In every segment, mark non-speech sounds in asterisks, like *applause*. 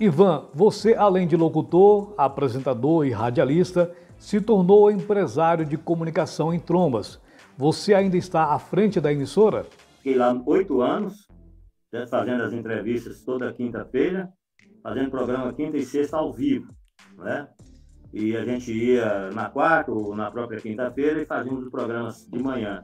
Ivan, você além de locutor, apresentador e radialista, se tornou empresário de comunicação em Trombas. Você ainda está à frente da emissora? Fiquei lá oito anos, fazendo as entrevistas toda quinta-feira, fazendo programa quinta e sexta ao vivo, né? E a gente ia na quarta ou na própria quinta-feira e fazíamos os programas de manhã.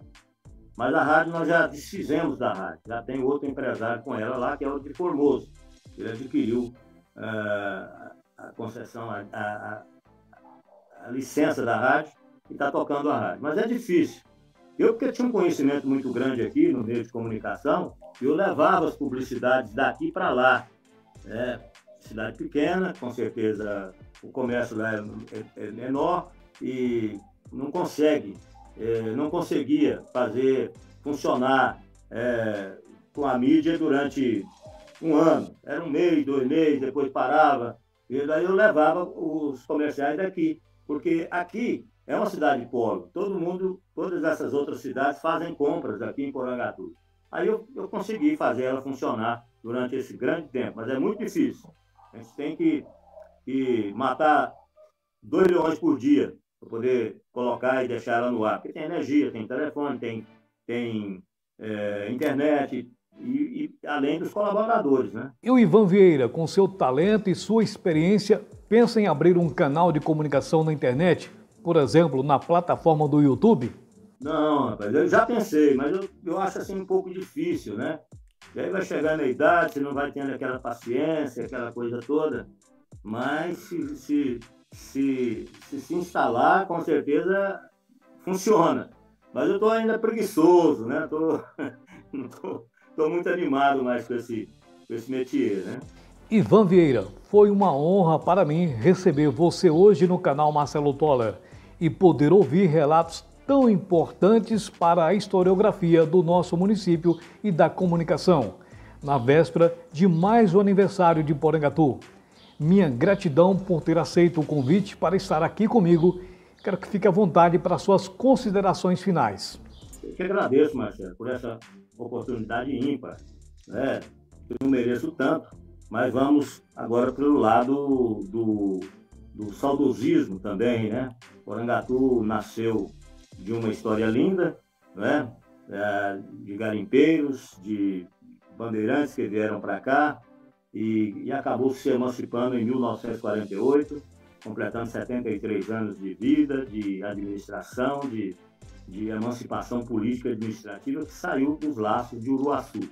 Mas a rádio nós já desfizemos da rádio, já tem outro empresário com ela lá, que é o de Formoso. Ele adquiriu a concessão, a, a, a, licença da rádio e está tocando a rádio. Mas é difícil. Eu, porque tinha um conhecimento muito grande aqui no meio de comunicação, eu levava as publicidades daqui para lá. É, cidade pequena, com certeza o comércio lá é, é, é menor e não consegue, é, não conseguia fazer funcionar é, com a mídia durante um ano. Era um mês, dois meses, depois parava. E daí eu levava os comerciais daqui, porque aqui é uma cidade pobre. Todo mundo, todas essas outras cidades fazem compras aqui em Porangatu. Aí eu, eu consegui fazer ela funcionar durante esse grande tempo, mas é muito difícil. A gente tem que, que matar 2 milhões por dia para poder colocar e deixar ela no ar. Porque tem energia, tem telefone, tem, tem é, internet, e, e, além dos colaboradores. Né? E o Ivan Vieira, com seu talento e sua experiência, pensa em abrir um canal de comunicação na internet, por exemplo, na plataforma do YouTube? Não, rapaz, eu já pensei, mas eu, eu acho assim um pouco difícil, né? E aí vai chegando a idade, você não vai tendo aquela paciência, aquela coisa toda. Mas se se, se, se, se instalar, com certeza funciona. Mas eu estou ainda preguiçoso, né? Tô, *laughs* não tô, tô muito animado mais com esse, com esse métier, né? Ivan Vieira, foi uma honra para mim receber você hoje no canal Marcelo Toller e poder ouvir relatos tão importantes para a historiografia do nosso município e da comunicação, na véspera de mais um aniversário de Porangatu. Minha gratidão por ter aceito o convite para estar aqui comigo. Quero que fique à vontade para suas considerações finais. Eu que agradeço, Marcelo, por essa oportunidade ímpar. Né? Eu não mereço tanto, mas vamos agora pelo lado do, do saudosismo também, né? Porangatu nasceu de uma história linda, né? É, de garimpeiros, de bandeirantes que vieram para cá e, e, acabou se emancipando em 1948, completando 73 anos de vida, de administração, de, de emancipação política e administrativa que saiu dos laços de Uruaçu.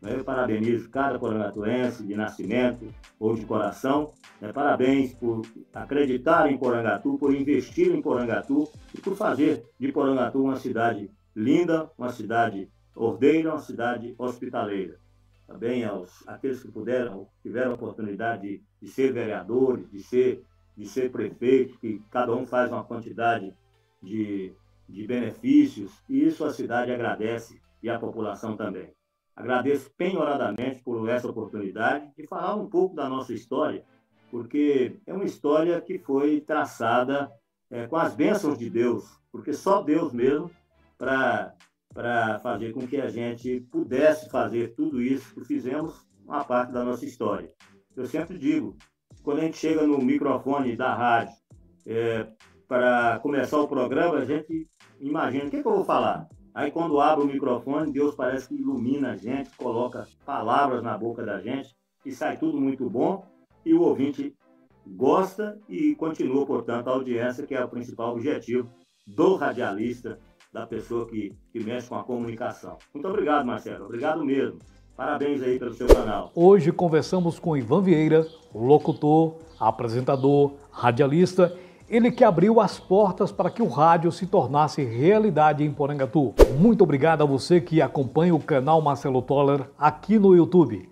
Né? Eu parabenizo cada coronatuense de nascimento ou de coração. Né? Parabéns por acreditar em Porangatu, por investir em Porangatu e por fazer de Porangatu uma cidade linda, uma cidade ordeira, uma cidade hospitaleira. Também aos aqueles que puderam, tiveram a oportunidade de, de ser vereadores, de ser, de ser prefeito, que cada um faz uma quantidade de, de benefícios, e isso a cidade agradece e a população também. Agradeço penhoradamente por essa oportunidade de falar um pouco da nossa história, porque é uma história que foi traçada é, com as bênçãos de Deus, porque só Deus mesmo para fazer com que a gente pudesse fazer tudo isso que fizemos, uma parte da nossa história. Eu sempre digo, quando a gente chega no microfone da rádio é, para começar o programa, a gente imagina o que, que eu vou falar. Aí quando abre o microfone, Deus parece que ilumina a gente, coloca palavras na boca da gente e sai tudo muito bom e o ouvinte gosta e continua, portanto, a audiência, que é o principal objetivo do radialista, da pessoa que, que mexe com a comunicação. Muito obrigado, Marcelo. Obrigado mesmo. Parabéns aí pelo seu canal. Hoje conversamos com Ivan Vieira, locutor, apresentador, radialista ele que abriu as portas para que o rádio se tornasse realidade em Porangatu. Muito obrigado a você que acompanha o canal Marcelo Toller aqui no YouTube.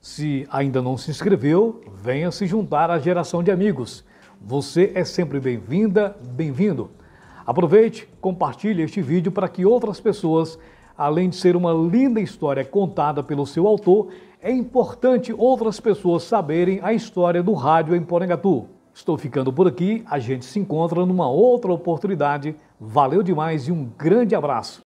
Se ainda não se inscreveu, venha se juntar à geração de amigos. Você é sempre bem-vinda, bem-vindo. Aproveite, compartilhe este vídeo para que outras pessoas, além de ser uma linda história contada pelo seu autor, é importante outras pessoas saberem a história do rádio em Porangatu. Estou ficando por aqui, a gente se encontra numa outra oportunidade. Valeu demais e um grande abraço.